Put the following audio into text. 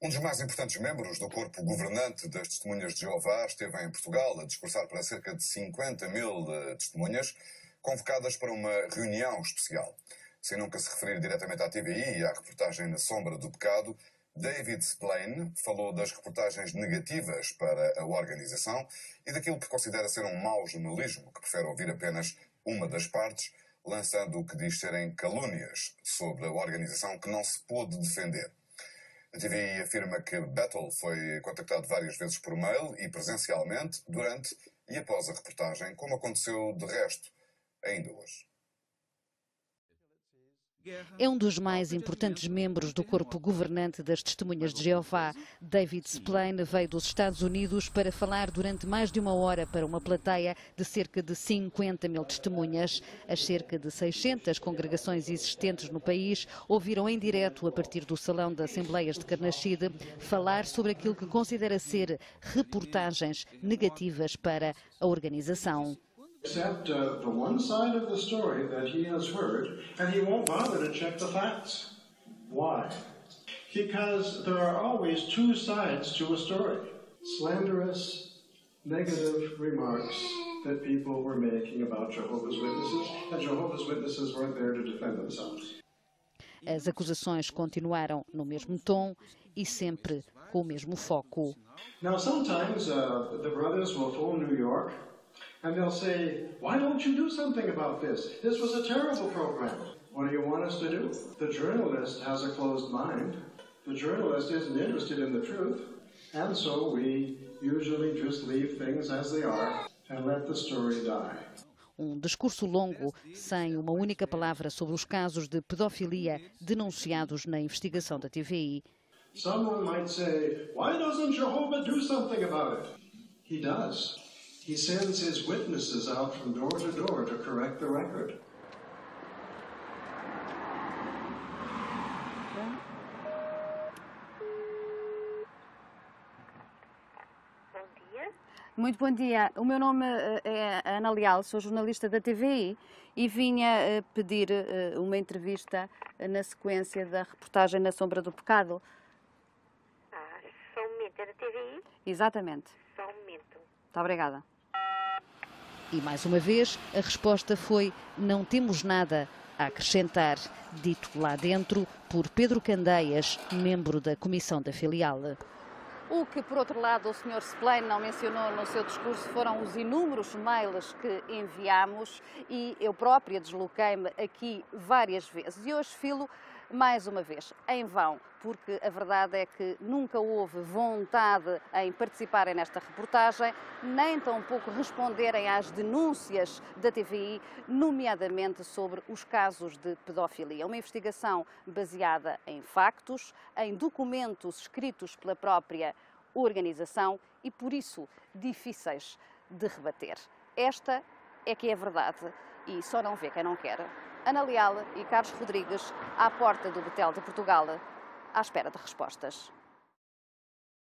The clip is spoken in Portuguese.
Um dos mais importantes membros do corpo governante das Testemunhas de Jeová esteve em Portugal a discursar para cerca de 50 mil eh, testemunhas, convocadas para uma reunião especial. Sem nunca se referir diretamente à TVI e à reportagem Na Sombra do Pecado, David Splain falou das reportagens negativas para a organização e daquilo que considera ser um mau jornalismo, que prefere ouvir apenas uma das partes, lançando o que diz serem calúnias sobre a organização que não se pôde defender. A TVI afirma que Battle foi contactado várias vezes por mail e presencialmente durante e após a reportagem, como aconteceu de resto ainda hoje. É um dos mais importantes membros do corpo governante das Testemunhas de Jeová. David Splain veio dos Estados Unidos para falar durante mais de uma hora para uma plateia de cerca de 50 mil testemunhas. As cerca de 600 congregações existentes no país ouviram em direto, a partir do Salão de Assembleias de Carnachide, falar sobre aquilo que considera ser reportagens negativas para a organização. Except uh, the one side of the story that he has heard, and he won't bother to check the facts. Why? Because there are always two sides to a story. Slanderous, negative remarks that people were making about Jehovah's Witnesses, and Jehovah's Witnesses weren't there to defend themselves. As acusações continuaram no mesmo tom e sempre com o mesmo foco. Now, sometimes uh, the brothers will phone New York and they'll say, Why don't you do something about this? This was a terrible program. What do you want us to do? The journalist has a closed mind. The journalist isn't interested in the truth. And so we usually just leave things as they are and let the story die. Um discurso longo, sem uma única palavra sobre os casos de pedofilia denunciados na investigação da TVI. Someone might say, Why doesn't Jehovah do something about it? He does. He sends his witnesses out from door to door to correct the record. Bom dia. Muito bom dia. O meu nome eh, é Ana Leal, sou jornalista da TVI e vinha eh, pedir eh, uma entrevista na sequência da reportagem Na Sombra do Pecado. Ah, só um momento. É da TVI? Exatamente. Só um momento. Muito obrigada. E mais uma vez, a resposta foi: não temos nada a acrescentar, dito lá dentro por Pedro Candeias, membro da comissão da filial. O que, por outro lado, o Sr. Splain não mencionou no seu discurso foram os inúmeros mails que enviamos e eu própria desloquei-me aqui várias vezes. E hoje filo mais uma vez, em vão, porque a verdade é que nunca houve vontade em participarem nesta reportagem, nem tampouco responderem às denúncias da TVI, nomeadamente sobre os casos de pedofilia. Uma investigação baseada em factos, em documentos escritos pela própria organização e, por isso, difíceis de rebater. Esta é que é a verdade e só não vê quem não quer. Ana Leal e Carlos Rodrigues à porta do Betel de Portugal, à espera de respostas.